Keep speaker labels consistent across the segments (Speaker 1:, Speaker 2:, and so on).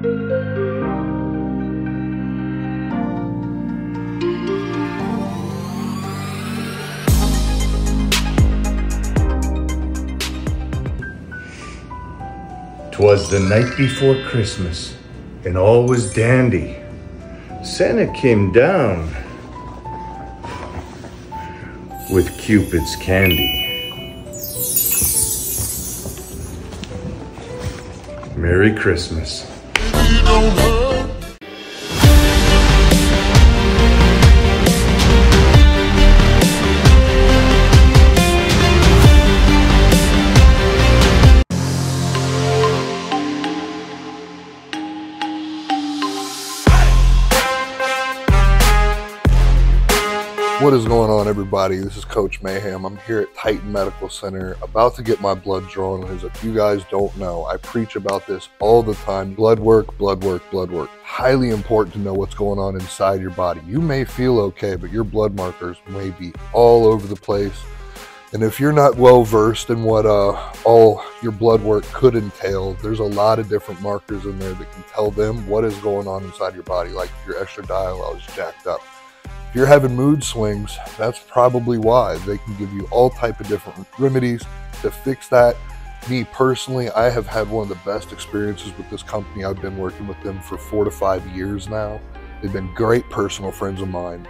Speaker 1: 'Twas the night before Christmas, and all was dandy. Santa came down with Cupid's candy. Merry Christmas.
Speaker 2: What everybody? This is Coach Mayhem. I'm here at Titan Medical Center about to get my blood drawn. As if you guys don't know, I preach about this all the time blood work, blood work, blood work. Highly important to know what's going on inside your body. You may feel okay, but your blood markers may be all over the place. And if you're not well versed in what uh, all your blood work could entail, there's a lot of different markers in there that can tell them what is going on inside your body, like your estradiol is jacked up if you're having mood swings, that's probably why. They can give you all type of different remedies to fix that. Me personally, I have had one of the best experiences with this company. I've been working with them for four to five years now. They've been great personal friends of mine.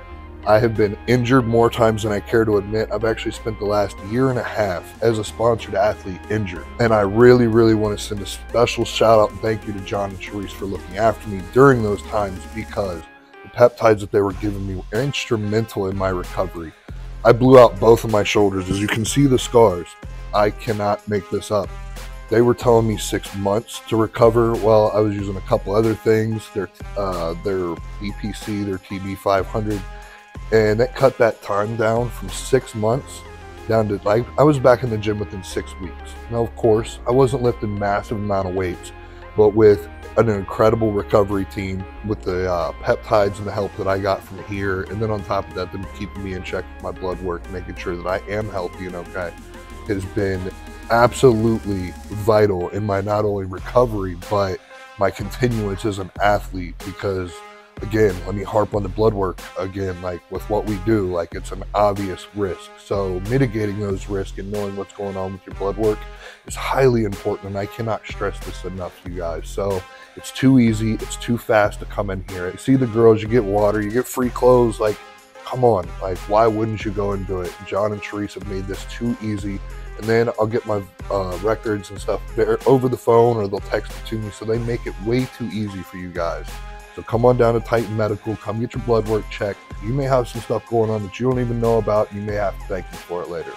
Speaker 2: I have been injured more times than I care to admit. I've actually spent the last year and a half as a sponsored athlete injured. And I really, really want to send a special shout out and thank you to John and Sharice for looking after me during those times because peptides that they were giving me were instrumental in my recovery. I blew out both of my shoulders. As you can see the scars, I cannot make this up. They were telling me six months to recover. Well, I was using a couple other things, their, uh, their BPC, their TB500, and that cut that time down from six months down to like, I was back in the gym within six weeks. Now, of course, I wasn't lifting massive amount of weights, but with an incredible recovery team with the uh, peptides and the help that I got from here. And then on top of that, them keeping me in check with my blood work, making sure that I am healthy and okay, has been absolutely vital in my not only recovery, but my continuance as an athlete because again, let me harp on the blood work again, like with what we do, like it's an obvious risk. So mitigating those risks and knowing what's going on with your blood work is highly important. And I cannot stress this enough you guys. So it's too easy. It's too fast to come in here. You see the girls, you get water, you get free clothes. Like, come on. Like, why wouldn't you go and do it? John and Teresa made this too easy. And then I'll get my uh, records and stuff over the phone or they'll text it to me. So they make it way too easy for you guys. So come on down to Titan Medical, come get your blood work checked. You may have some stuff going on that you don't even know about. You may have to thank me for it later.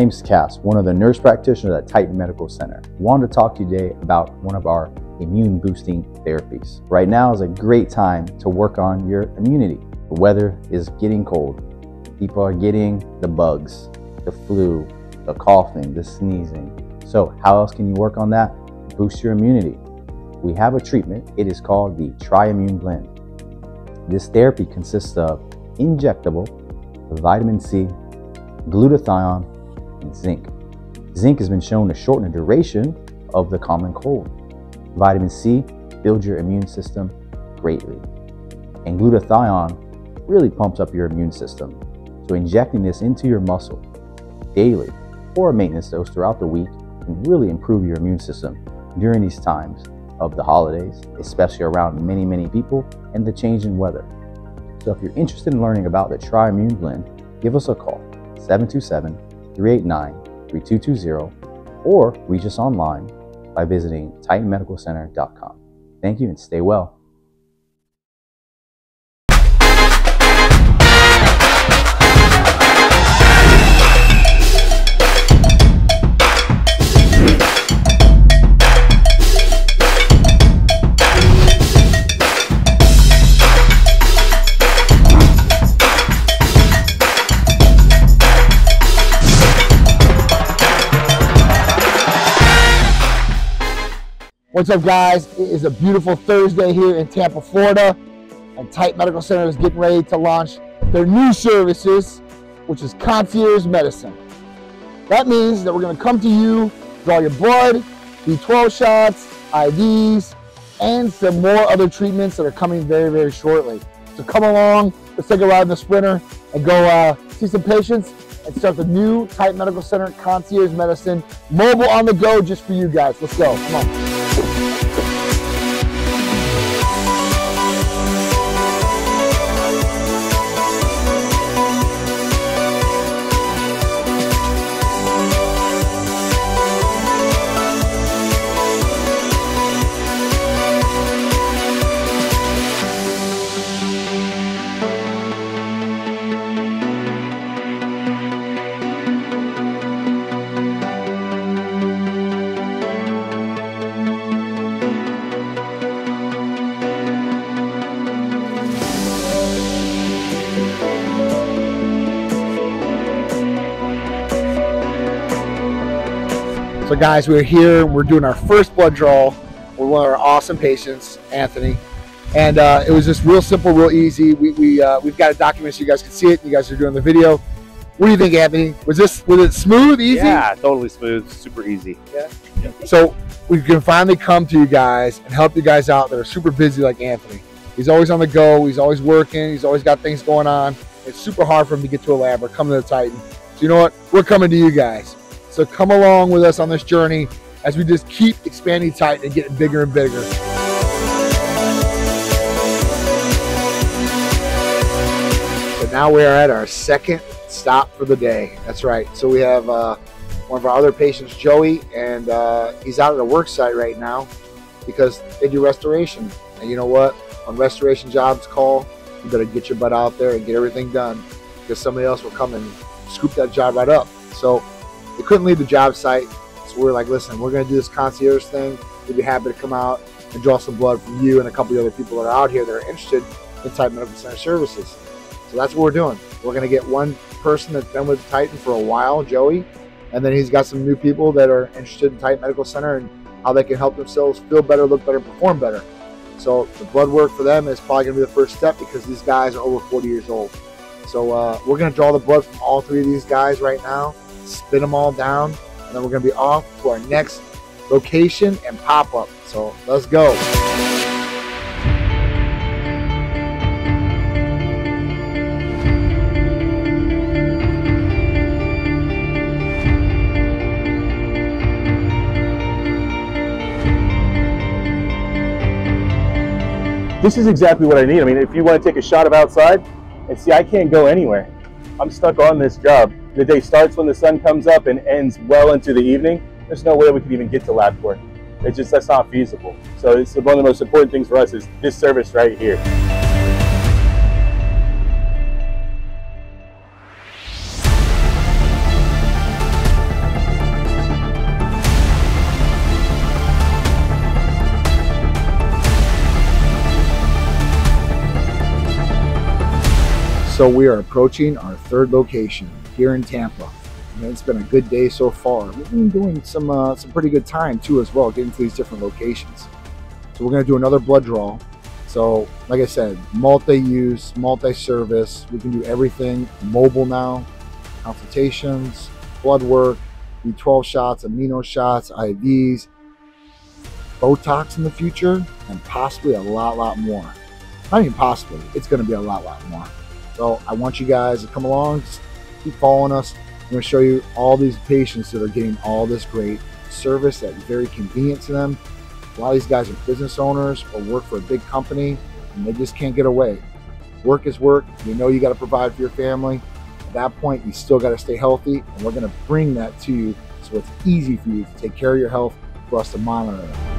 Speaker 3: My name is Cass, one of the nurse practitioners at Titan Medical Center. Wanted to talk to you today about one of our immune boosting therapies. Right now is a great time to work on your immunity. The weather is getting cold. People are getting the bugs, the flu, the coughing, the sneezing. So how else can you work on that? Boost your immunity. We have a treatment. It is called the Triimmune Blend. This therapy consists of injectable vitamin C, glutathione, and zinc. Zinc has been shown to shorten the duration of the common cold. Vitamin C builds your immune system greatly. And glutathione really pumps up your immune system. So injecting this into your muscle daily or a maintenance dose throughout the week can really improve your immune system during these times of the holidays, especially around many, many people and the change in weather. So if you're interested in learning about the Triimmune Blend, give us a call, 727 389 3220 or reach us online by visiting titanmedicalcenter.com. Thank you and stay well.
Speaker 4: What's up, guys? It is a beautiful Thursday here in Tampa, Florida, and Titan Medical Center is getting ready to launch their new services, which is concierge medicine. That means that we're going to come to you, draw your blood, B12 shots, IVs, and some more other treatments that are coming very, very shortly. So come along, let's take a ride in the Sprinter and go uh, see some patients and start the new Titan Medical Center concierge medicine, mobile on the go just for you guys. Let's go. Come on. Guys, we're here, we're doing our first blood draw with one of our awesome patients, Anthony. And uh, it was just real simple, real easy. We, we, uh, we've got a document so you guys can see it. You guys are doing the video. What do you think, Anthony? Was this, was it smooth, easy?
Speaker 5: Yeah, totally smooth, super easy.
Speaker 4: Yeah. So we can finally come to you guys and help you guys out that are super busy like Anthony. He's always on the go, he's always working, he's always got things going on. It's super hard for him to get to a lab or come to the Titan. So you know what? We're coming to you guys. So come along with us on this journey as we just keep expanding Titan and getting bigger and bigger. So now we are at our second stop for the day. That's right. So we have uh, one of our other patients, Joey, and uh, he's out at a work site right now because they do restoration. And you know what? When restoration jobs call, you better get your butt out there and get everything done because somebody else will come and scoop that job right up. So they couldn't leave the job site. So we are like, listen, we're going to do this concierge thing. We'd be happy to come out and draw some blood from you and a couple of other people that are out here that are interested in Titan Medical Center services. So that's what we're doing. We're going to get one person that's been with Titan for a while, Joey, and then he's got some new people that are interested in Titan Medical Center and how they can help themselves feel better, look better, perform better. So the blood work for them is probably going to be the first step because these guys are over 40 years old. So uh, we're going to draw the blood from all three of these guys right now spin them all down, and then we're going to be off to our next location and pop up. So let's go.
Speaker 5: This is exactly what I need. I mean, if you want to take a shot of outside, and see, I can't go anywhere. I'm stuck on this job. The day starts when the sun comes up and ends well into the evening. There's no way we could even get to LabCorp. It's just, that's not feasible. So it's one of the most important things for us is this service right here.
Speaker 4: So we are approaching our third location here in Tampa. It's been a good day so far. We've been doing some uh, some pretty good time too as well, getting to these different locations. So we're gonna do another blood draw. So like I said, multi-use, multi-service. We can do everything mobile now, consultations, blood work, B12 shots, amino shots, IVs, Botox in the future, and possibly a lot, lot more. Not even possibly, it's gonna be a lot, lot more. So I want you guys to come along, keep following us. I'm going to show you all these patients that are getting all this great service that's very convenient to them. A lot of these guys are business owners or work for a big company and they just can't get away. Work is work. You know you got to provide for your family. At that point, you still got to stay healthy, and we're going to bring that to you so it's easy for you to take care of your health for us to monitor it.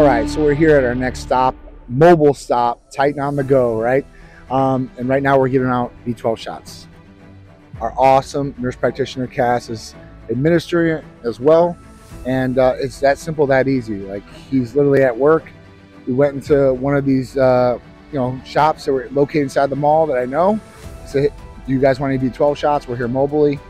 Speaker 4: All right, so we're here at our next stop, mobile stop, Titan on the go, right? Um, and right now we're giving out B12 shots. Our awesome nurse practitioner Cass is administering it as well, and uh, it's that simple, that easy. Like he's literally at work. We went into one of these, uh, you know, shops that were located inside the mall that I know. So, do you guys want any B12 shots? We're here mobily,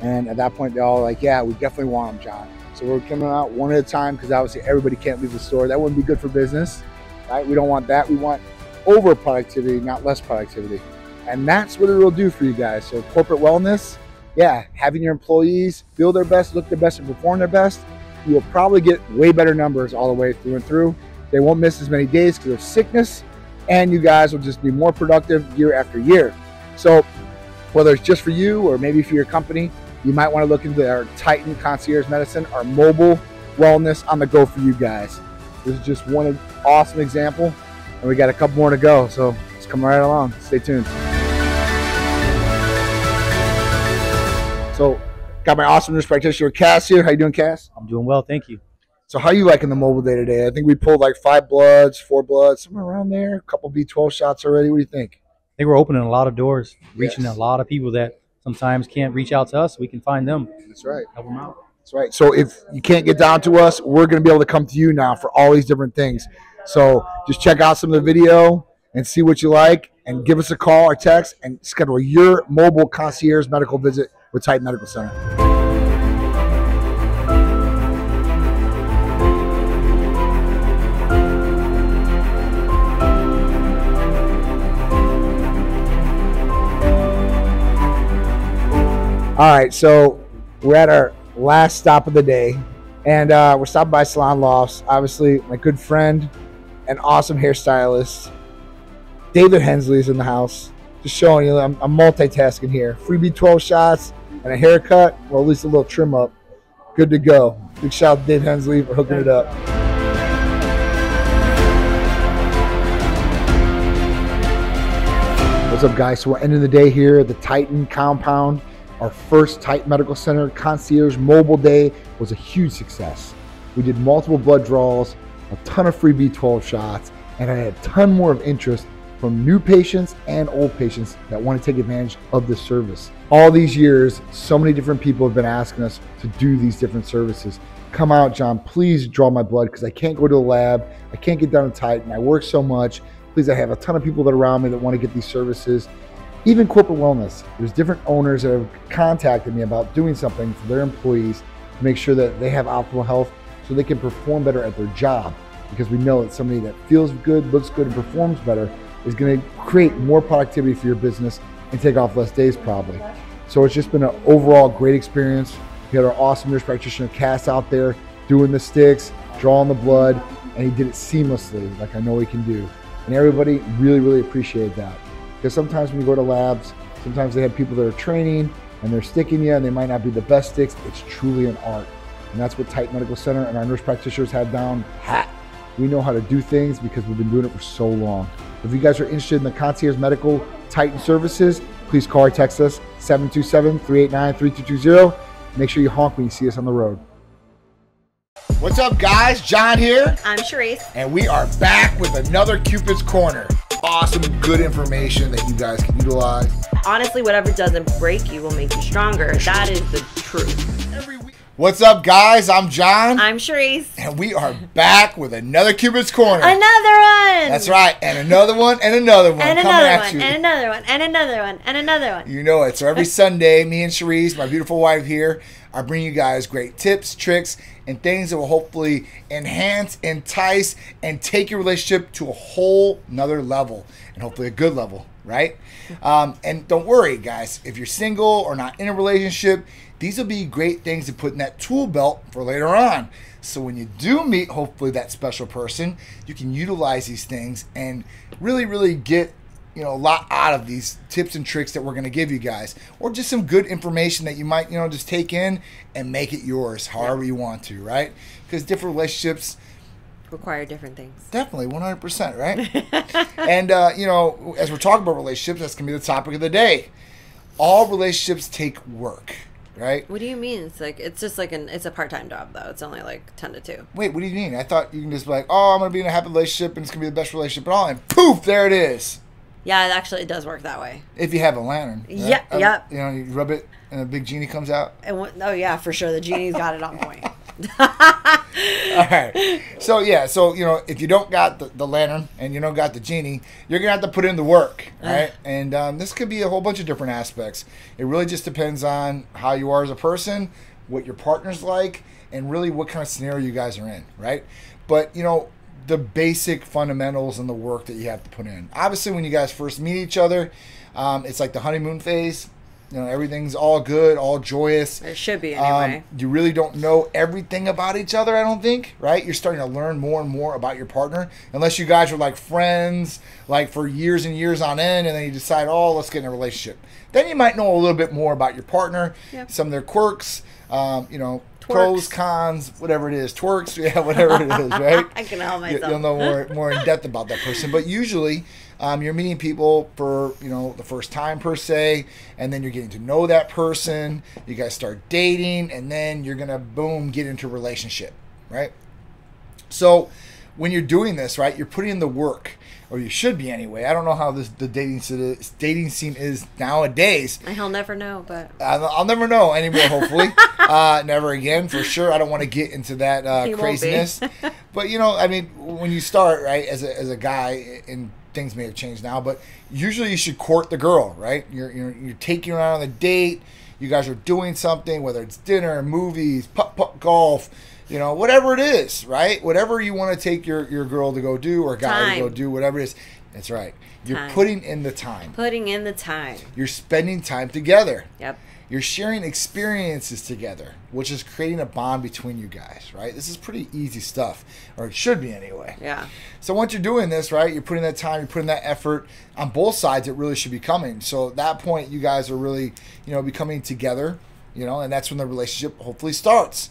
Speaker 4: and at that point they're all like, "Yeah, we definitely want them, John." So we're coming out one at a time because obviously everybody can't leave the store. That wouldn't be good for business, right? We don't want that. We want over productivity, not less productivity. And that's what it will do for you guys. So corporate wellness, yeah, having your employees feel their best, look their best, and perform their best, you will probably get way better numbers all the way through and through. They won't miss as many days because of sickness, and you guys will just be more productive year after year. So whether it's just for you or maybe for your company, you might want to look into our Titan Concierge Medicine, our mobile wellness on the go for you guys. This is just one awesome example, and we got a couple more to go. So let's come right along. Stay tuned. So, got my awesome nurse practitioner Cass here. How you doing, Cass?
Speaker 6: I'm doing well, thank you.
Speaker 4: So, how are you liking the mobile day today? I think we pulled like five bloods, four bloods, somewhere around there. A couple B12 shots already. What do you think?
Speaker 6: I think we're opening a lot of doors, reaching
Speaker 4: Yes.
Speaker 6: a lot of people that sometimes can't reach out to us. We can find them,
Speaker 4: That's right.
Speaker 6: help them out.
Speaker 4: That's right. So if you can't get down to us, we're going to be able to come to you now for all these different things. So just check out some of the video and see what you like and give us a call or text and schedule your mobile concierge medical visit with Titan Medical Center. All right, so we're at our last stop of the day, and uh, we're stopped by Salon Lofts. Obviously, my good friend and awesome hairstylist, David Hensley, is in the house. Just showing you, I'm, I'm multitasking here. Free B12 shots and a haircut, well, at least a little trim up. Good to go. Big shout out to Dave Hensley for hooking it up. What's up, guys? So we're ending the day here at the Titan compound. Our first Titan Medical Center concierge mobile day was a huge success. We did multiple blood draws, a ton of free B12 shots, and I had a ton more of interest from new patients and old patients that want to take advantage of this service. All these years, so many different people have been asking us to do these different services. Come out, John, please draw my blood because I can't go to the lab. I can't get down to Titan. I work so much. Please, I have a ton of people that are around me that want to get these services even corporate wellness. There's different owners that have contacted me about doing something for their employees to make sure that they have optimal health so they can perform better at their job. Because we know that somebody that feels good, looks good, and performs better is going to create more productivity for your business and take off less days probably. So it's just been an overall great experience. We had our awesome nurse practitioner Cass out there doing the sticks, drawing the blood, and he did it seamlessly, like I know he can do. And everybody really, really appreciated that. Because sometimes when you go to labs, sometimes they have people that are training and they're sticking you and they might not be the best sticks. It's truly an art. And that's what Titan Medical Center and our nurse practitioners have down hat. We know how to do things because we've been doing it for so long. If you guys are interested in the concierge medical Titan services, please call or text us 727 389 3220. Make sure you honk when you see us on the road. What's up, guys? John here.
Speaker 7: I'm Sharice.
Speaker 4: and we are back with another Cupid's Corner. Awesome, good information that you guys can utilize.
Speaker 7: Honestly, whatever doesn't break you will make you stronger. That is the truth.
Speaker 4: What's up, guys? I'm John,
Speaker 7: I'm Sharice.
Speaker 4: and we are back with another Cupid's Corner.
Speaker 7: Another one.
Speaker 4: That's right, and another one, and another one
Speaker 7: And
Speaker 4: coming
Speaker 7: another one.
Speaker 4: you.
Speaker 7: And another one. And another one. And another one.
Speaker 4: You know it. So every Sunday, me and Cherise, my beautiful wife here, I bring you guys great tips, tricks, and things that will hopefully enhance, entice, and take your relationship to a whole nother level, and hopefully a good level, right? Um, and don't worry, guys, if you're single or not in a relationship, these will be great things to put in that tool belt for later on. So when you do meet, hopefully, that special person, you can utilize these things and really, really get you know a lot out of these tips and tricks that we're going to give you guys or just some good information that you might you know just take in and make it yours however you want to right because different relationships
Speaker 7: require different things.
Speaker 8: Definitely, one hundred percent, right? and uh, you know, as we're talking about relationships, that's gonna be the topic of the day. All relationships take work, right?
Speaker 7: What do you mean? It's like it's just like an it's a part time job though. It's only like ten to two.
Speaker 8: Wait, what do you mean? I thought you can just be like, oh, I'm gonna be in a happy relationship and it's gonna be the best relationship at all, and poof, there it is.
Speaker 7: Yeah, it actually it does work that way.
Speaker 8: If you have a lantern?
Speaker 7: Yeah,
Speaker 8: Um,
Speaker 7: yeah.
Speaker 8: You know, you rub it and a big genie comes out.
Speaker 7: And oh yeah, for sure. The genie's got it on point.
Speaker 8: All right. So yeah, so you know, if you don't got the, the lantern and you don't got the genie, you're gonna have to put in the work, right? and um, this could be a whole bunch of different aspects. It really just depends on how you are as a person, what your partner's like, and really what kind of scenario you guys are in, right? But you know, the basic fundamentals and the work that you have to put in. Obviously, when you guys first meet each other, um, it's like the honeymoon phase. You know, everything's all good, all joyous.
Speaker 7: It should be
Speaker 8: Um,
Speaker 7: anyway.
Speaker 8: you really don't know everything about each other, I don't think, right? You're starting to learn more and more about your partner, unless you guys are like friends, like for years and years on end, and then you decide, oh, let's get in a relationship. Then you might know a little bit more about your partner,
Speaker 7: Yep.
Speaker 8: some of their quirks, um, you know, pros, cons, whatever it is, twerks, yeah, whatever it is, right?
Speaker 7: I can help
Speaker 8: You-
Speaker 7: myself.
Speaker 8: You'll know more more in depth about that person. But usually, um, you're meeting people for you know the first time per se, and then you're getting to know that person. You guys start dating, and then you're gonna boom get into a relationship, right? So when you're doing this, right, you're putting in the work, or you should be anyway. I don't know how this the dating scene- dating scene is nowadays.
Speaker 7: I'll never know, but
Speaker 8: I'll, I'll never know anymore. Hopefully, uh, never again for sure. I don't want to get into that uh,
Speaker 7: He won't be.
Speaker 8: craziness. but you know, I mean, when you start right as a, as a guy, and things may have changed now, but usually you should court the girl, right? You're you're, you're taking her out on a date. You guys are doing something, whether it's dinner, movies, putt putt golf. You know, whatever it is, right? Whatever you want to take your, your girl to go do or guy to go do, whatever it is. That's right. You're
Speaker 7: Time.
Speaker 8: putting in the time.
Speaker 7: putting in the time.
Speaker 8: You're spending time together.
Speaker 7: Yep.
Speaker 8: You're sharing experiences together, which is creating a bond between you guys, right? This is pretty easy stuff, or it should be anyway.
Speaker 7: Yeah.
Speaker 8: So once you're doing this, right, you're putting that time, you're putting that effort on both sides. It really should be coming. So at that point, you guys are really, you know, becoming together, you know, and that's when the relationship hopefully starts.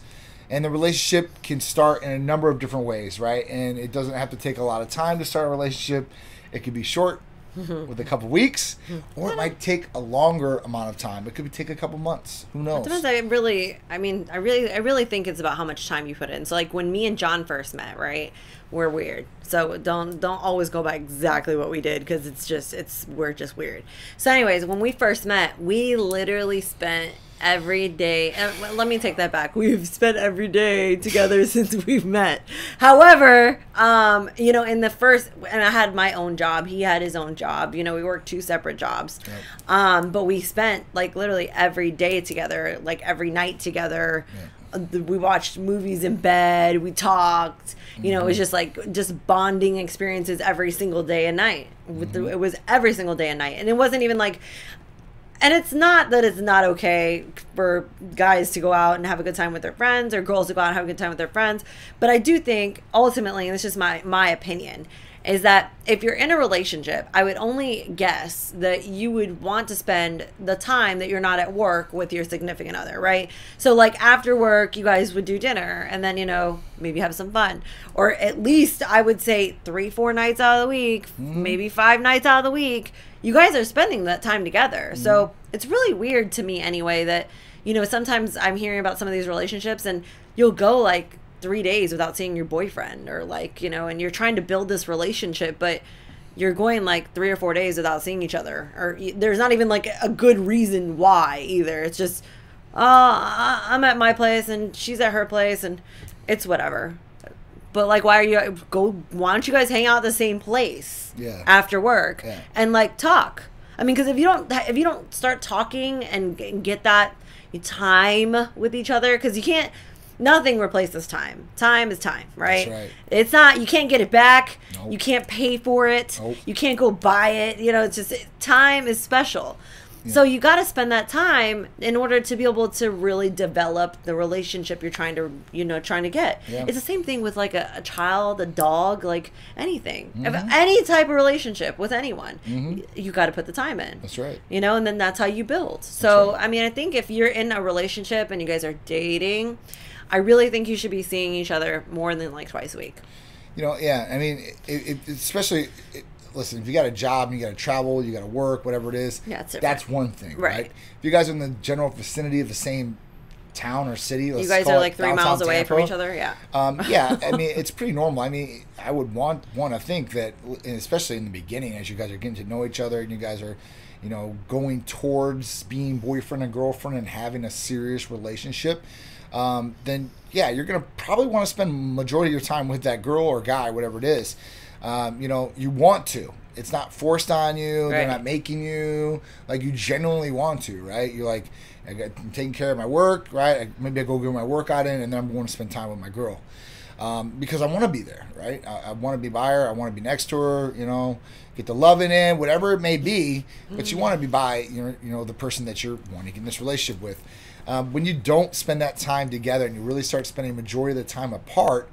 Speaker 8: And the relationship can start in a number of different ways, right? And it doesn't have to take a lot of time to start a relationship. It could be short, with a couple weeks, or it might take a longer amount of time. It could take a couple months. Who knows?
Speaker 7: Depends. I really, I mean, I really, I really think it's about how much time you put in. So, like when me and John first met, right? We're weird. So don't don't always go by exactly what we did because it's just it's we're just weird. So, anyways, when we first met, we literally spent every day. uh, Let me take that back. We've spent every day together since we've met. However, um, you know, in the first, and I had my own job. He had his own job. You know, we worked two separate jobs. Um, but we spent like literally every day together, like every night together. Th- We watched movies in bed. We talked. You know, it was mm-hmm. just like just bonding experiences every single day and night. With the, mm-hmm. it was every single day and night, and it wasn't even like and it's not that it's not okay for guys to go out and have a good time with their friends or girls to go out and have a good time with their friends but i do think ultimately and this is just my my opinion is that if you're in a relationship i would only guess that you would want to spend the time that you're not at work with your significant other right? So like after work you guys would do dinner and then you know maybe have some fun. Or at least i would say three four nights out of the week mm-hmm. maybe five nights out of the week you guys are spending that time together. Mm-hmm. So it's really weird to me anyway that, you know, sometimes I'm hearing about some of these relationships and you'll go like three days without seeing your boyfriend or like, you know, and you're trying to build this relationship, but you're going like three or four days without seeing each other. Or there's not even like a good reason why either. It's just, uh, I'm at my place and she's at her place and it's whatever. But like, why are you go? Why don't you guys hang out at the same place?
Speaker 8: Yeah.
Speaker 7: After work
Speaker 8: Yeah.
Speaker 7: and like talk. I mean, because if you don't, if you don't start talking and get that time with each other, because you can't. Nothing replaces time. Time is time, right?
Speaker 8: right.
Speaker 7: It's not. You can't get it back.
Speaker 8: Nope.
Speaker 7: You can't pay for it.
Speaker 8: Nope.
Speaker 7: You can't go buy it. You know, it's just time is special. So you got to spend that time in order to be able to really develop the relationship you're trying to, you know, trying to get.
Speaker 8: Yeah.
Speaker 7: It's the same thing with like a, a child, a dog, like anything, If
Speaker 8: Mm-hmm.
Speaker 7: any type of relationship with anyone. y- You got to put the time in.
Speaker 8: That's right.
Speaker 7: You know, and then that's how you build. So, I mean, I think if you're in a relationship and you guys are dating, I really think you should be seeing each other more than like twice a week.
Speaker 8: you know, yeah. I mean, it, it, especially. It, listen, if you got a job and you got to travel, you got to work, whatever it is,
Speaker 7: Yeah, it's
Speaker 8: that's one thing, right.
Speaker 7: Right.
Speaker 8: If you guys are in the general vicinity of the same town or city, let's
Speaker 7: You guys are like three miles away from each other. Yeah.
Speaker 8: um, yeah, I mean, it's pretty normal. I mean, I would want want to think that, especially in the beginning, as you guys are getting to know each other and you guys are, you know, going towards being boyfriend and girlfriend and having a serious relationship, um, then yeah, you're gonna probably want to spend majority of your time with that girl or guy, whatever it is. Um, you know, you want to. It's not forced on you. They're not making you. Like you genuinely want to, right? You're like, I got, I'm taking care of my work, right? I, maybe I go get my workout in, and then I'm going to spend time with my girl um, because I want to be there, right? I, I want to be by her. I want to be next to her. You know, get the loving in, whatever it may be. But you want to be by you know, you know the person that you're wanting to get in this relationship with. Um, when you don't spend that time together and you really start spending majority of the time apart,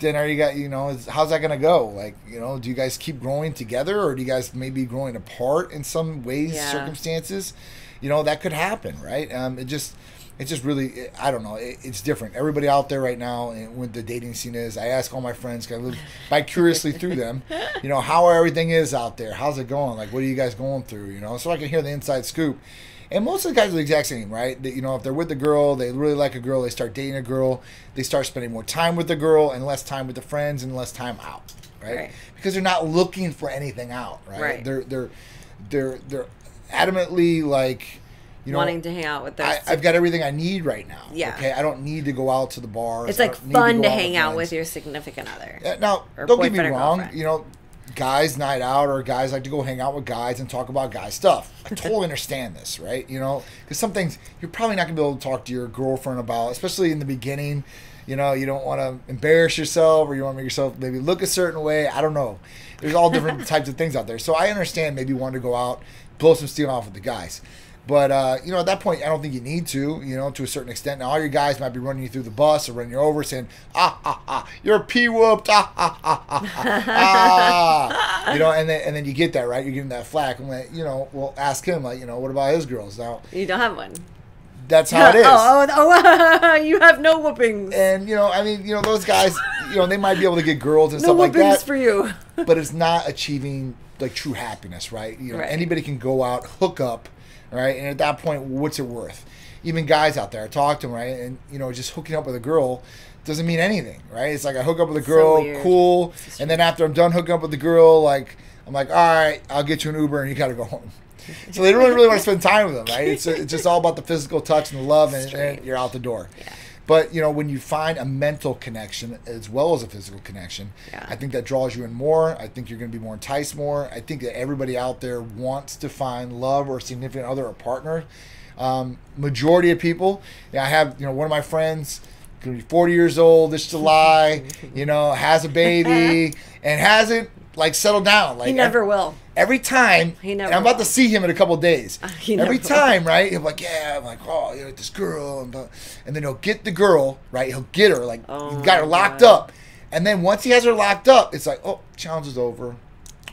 Speaker 8: then are you got you know is, how's that gonna go? Like you know, do you guys keep growing together or do you guys maybe growing apart in some ways,
Speaker 7: Yeah.
Speaker 8: circumstances? You know that could happen, right? Um, it just it's just really I don't know. It, it's different. Everybody out there right now, eh, and when the dating scene is, I ask all my friends, I live vicariously through them. You know how everything is out there. How's it going? Like what are you guys going through? You know, so I can hear the inside scoop. And most of the guys are the exact same, right? They, you know, if they're with the girl, they really like a girl, they start dating a girl, they start spending more time with the girl and less time with the friends and less time out, right?
Speaker 7: Right.
Speaker 8: Because they're not looking for anything out, right?
Speaker 7: Right.
Speaker 8: They're they're they're they're adamantly like, you know,
Speaker 7: Wanting to hang out with their.
Speaker 8: I, I've got everything I need right now.
Speaker 7: Yeah.
Speaker 8: Okay. I don't need to go out to the bar.
Speaker 7: it's like fun to
Speaker 8: out
Speaker 7: hang out with your significant other.
Speaker 8: Uh, Now, don't get me wrong. You know, guys' night out or guys like to go hang out with guys and talk about guy stuff. I totally understand this, right? You know, because some things you're probably not gonna be able to talk to your girlfriend about, especially in the beginning. You know, you don't want to embarrass yourself or you want to make yourself maybe look a certain way. I don't know. There's all different types of things out there. So I understand maybe you want to go out, blow some steam off with the guys. But uh, you know, at that point, I don't think you need to. You know, to a certain extent. Now, all your guys might be running you through the bus or running you over, saying, "Ah, ah, ah, you're p whooped." Ah, ah, ah, ah, ah. You know, and then and then you get that right. You're getting that flack. I'm like, you know, well, ask him. Like, you know, what about his girls? Now,
Speaker 7: You don't have one.
Speaker 8: that's how it is.
Speaker 7: oh, oh, oh, you have no whoopings.
Speaker 8: And you know, I mean, you know, those guys, you know, they might be able to get girls and
Speaker 7: No
Speaker 8: stuff like that.
Speaker 7: No whoopings for you.
Speaker 8: but it's not achieving like true happiness, right? You know,
Speaker 7: Right.
Speaker 8: anybody can go out, hook up, right? And at that point, what's it worth? Even guys out there, I talk to them, right? And you know, just hooking up with a girl doesn't mean anything, right? It's like I hook up with a girl,
Speaker 7: weird.
Speaker 8: cool, and then after I'm done hooking up with the girl, like I'm like, all right, I'll get you an Uber, and you got to go home. So they don't really, really want to spend time with them, right? It's, it's just all about the physical touch and the love, and, and you're out the door.
Speaker 7: Yeah.
Speaker 8: But you know, when you find a mental connection as well as a physical connection,
Speaker 7: Yeah.
Speaker 8: I think that draws you in more. I think you're going to be more enticed more. I think that everybody out there wants to find love or a significant other or partner. Um, majority of people, yeah, I have you know one of my friends going to be 40 years old this July. you know, has a baby and hasn't like settled down. Like
Speaker 7: he never will.
Speaker 8: Every time, and I'm about to see him in a couple days. Every
Speaker 7: will.
Speaker 8: time, right? He'll be like, yeah, I'm like, oh, you know, this girl, and, and then he'll get the girl, right? He'll get her, like,
Speaker 7: Oh
Speaker 8: got her locked
Speaker 7: God.
Speaker 8: up, and then once he has her locked up, it's like, oh, challenge is over.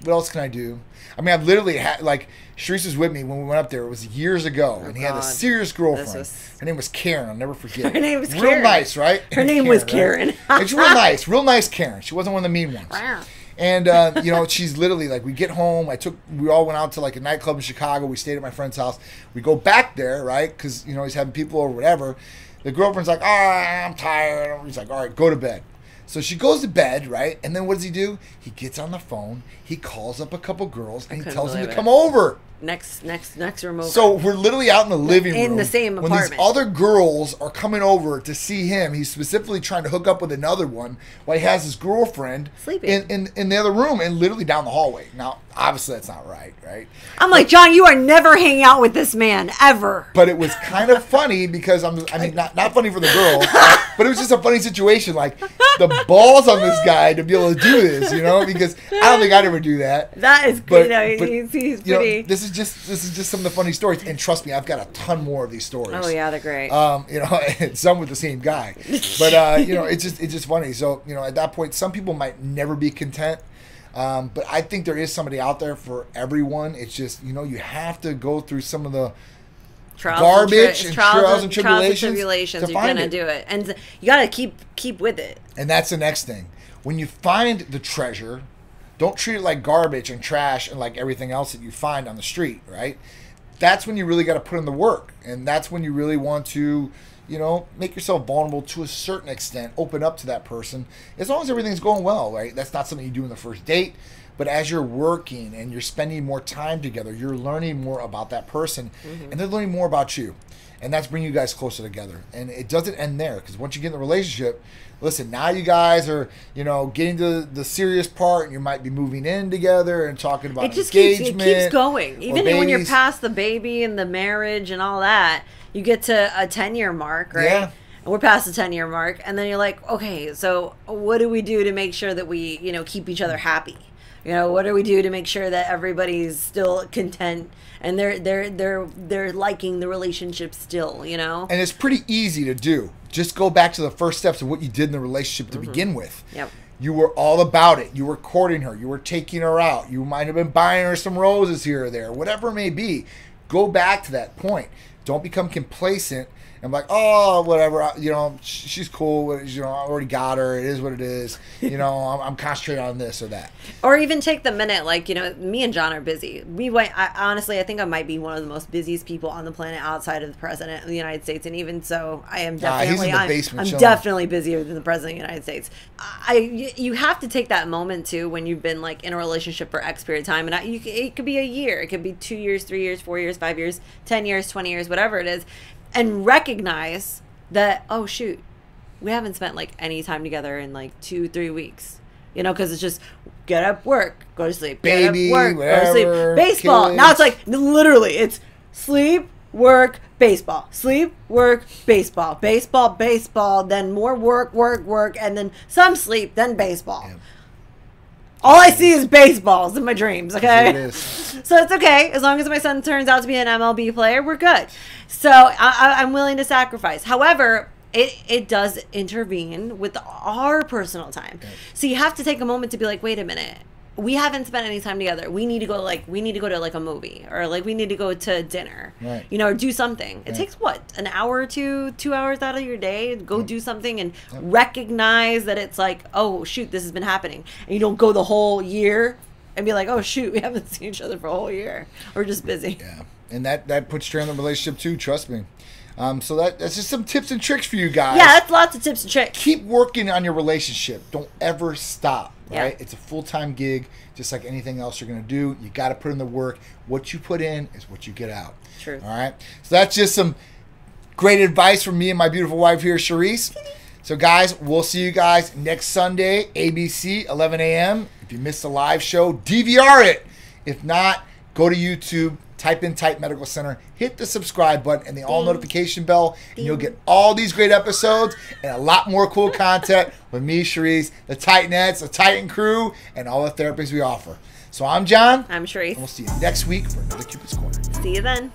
Speaker 8: What else can I do? I mean, I've literally had like Sharice was with me when we went up there. It was years ago, oh and he had a
Speaker 7: Oh,
Speaker 8: serious girlfriend.
Speaker 7: was-
Speaker 8: Her name was Karen. I'll never forget.
Speaker 7: Her name was
Speaker 8: real
Speaker 7: Karen.
Speaker 8: nice, right?
Speaker 7: Her name was
Speaker 8: right?
Speaker 7: Karen.
Speaker 8: it's real nice, real nice Karen. She wasn't one of the mean ones.
Speaker 7: Wow.
Speaker 8: And uh, you know, she's literally like, we get home. I took, we all went out to like a nightclub in Chicago. We stayed at my friend's house. We go back there, right? Because you know he's having people or whatever. The girlfriend's like, oh, I'm tired. He's like, all right, go to bed. So she goes to bed, right? And then what does he do? He gets on the phone. He calls up a couple girls and he tells them to
Speaker 7: it.
Speaker 8: come over.
Speaker 7: Next, next, next room over.
Speaker 8: So we're literally out in the living
Speaker 7: In
Speaker 8: room in
Speaker 7: the same apartment.
Speaker 8: when these other girls are coming over to see him. He's specifically trying to hook up with another one while he has his girlfriend
Speaker 7: Sleeping.
Speaker 8: in, in in the other room and literally down the hallway. Now, obviously, that's not right, right?
Speaker 7: I'm like, John, you are never hanging out with this man ever.
Speaker 8: But it was kind of funny because I'm I mean not not funny for the girl, but it was just a funny situation. Like the balls on this guy to be able to do this, you know? Because I don't think I'd ever do that.
Speaker 7: That is
Speaker 8: But,
Speaker 7: good. No,
Speaker 8: but,
Speaker 7: he's, he's
Speaker 8: you know,
Speaker 7: pretty.
Speaker 8: this is just this is just some of the funny stories, and trust me, I've got a ton more of these stories.
Speaker 7: oh yeah, they're great.
Speaker 8: Um, you know, some with the same guy, but uh, you know, it's just it's just funny. So you know, at that point, some people might never be content. Um, but I think there is somebody out there for everyone. It's just you know you have to go through some of the
Speaker 7: trials
Speaker 8: garbage
Speaker 7: tri-
Speaker 8: and
Speaker 7: trials,
Speaker 8: trials and tribulations
Speaker 7: tribulations
Speaker 8: to
Speaker 7: you're
Speaker 8: find
Speaker 7: gonna
Speaker 8: it.
Speaker 7: do it, and you gotta keep keep with it.
Speaker 8: And that's the next thing. When you find the treasure, don't treat it like garbage and trash and like everything else that you find on the street, right? That's when you really got to put in the work. And that's when you really want to, you know, make yourself vulnerable to a certain extent, open up to that person, as long as everything's going well, right? That's not something you do in the first date. But as you're working and you're spending more time together, you're learning more about that person mm-hmm. and they're learning more about you. And that's bringing you guys closer together. And it doesn't end there because once you get in the relationship, listen, now you guys are, you know, getting to the serious part and you might be moving in together and talking about
Speaker 7: It just keeps it keeps going. Even when you're past the baby and the marriage and all that, you get to a ten year mark, right?
Speaker 8: Yeah.
Speaker 7: We're past the ten year mark, and then you're like, okay, so what do we do to make sure that we, you know, keep each other happy? You know, what do we do to make sure that everybody's still content and they're they're they're they're liking the relationship still? You know.
Speaker 8: And it's pretty easy to do. Just go back to the first steps of what you did in the relationship to mm-hmm. begin with.
Speaker 7: Yep.
Speaker 8: You were all about it. You were courting her. You were taking her out. You might have been buying her some roses here or there, whatever it may be. Go back to that point. Don't become complacent and like, oh, whatever. I- You know, she's cool. You know, I already got her. It is what it is. You know, I'm, I'm concentrating on this or that.
Speaker 7: or even take the minute like you know me and john are busy we went I, honestly i think i might be one of the most busiest people on the planet outside of the president of the united states and even so i am
Speaker 8: Nah, he's in
Speaker 7: definitely
Speaker 8: the
Speaker 7: I'm,
Speaker 8: basement
Speaker 7: I'm definitely busier than the president of the united states i you, have to take that moment too when you've been like in a relationship for x period of time and I, you, it could be a year it could be two years three years four years five years ten years 20 years whatever it is and recognize that oh shoot we haven't spent like any time together in like two three weeks. You know because it's just get up work go to sleep get
Speaker 8: Baby,
Speaker 7: up, work go to sleep. baseball. now it's like literally it's sleep work baseball. Sleep work baseball. Baseball baseball then more work work work and then some sleep then baseball all I see is baseballs in my dreams, okay?
Speaker 8: It.
Speaker 7: So it's okay as long as my son turns out to be an MLB player. We're good. So I, I, I'm willing to sacrifice. However, it it does intervene with our personal time. So you have to take a moment to be like, wait a minute. We haven't spent any time together. We need to go like we need to go to like a movie or like we need to go to dinner.
Speaker 8: Right.
Speaker 7: You know, or do something. It takes what an hour or two, two hours out of your day. Go do something and recognize that it's like, oh shoot, this has been happening, and you don't go the whole year and be like, oh shoot, we haven't seen each other for a whole year. We're just busy.
Speaker 8: Yeah, and that that puts strain on the relationship too. Trust me. Um, so that that's just some tips and tricks for you guys.
Speaker 7: Yeah, that's lots of tips and tricks.
Speaker 8: keep working on your relationship. Don't ever stop.
Speaker 7: Yeah.
Speaker 8: Right? It's a full time gig, just like anything else you're gonna do. You got to put in the work. What you put in is what you get out.
Speaker 7: True.
Speaker 8: All right. So that's just some great advice from me and my beautiful wife here, Charisse. So guys, we'll see you guys next Sunday, ABC, 11 a.m. If you missed the live show, DVR it. If not, go to YouTube, type in Titan Medical Center, hit the subscribe button and the all notification bell, and you'll get all these great episodes and a lot more cool content with me, Charisse, the Titanettes, the Titan crew, and all the therapies we offer. So I'm John,
Speaker 7: I'm
Speaker 8: and we'll see you next week for another Cupid's Corner.
Speaker 7: See you then.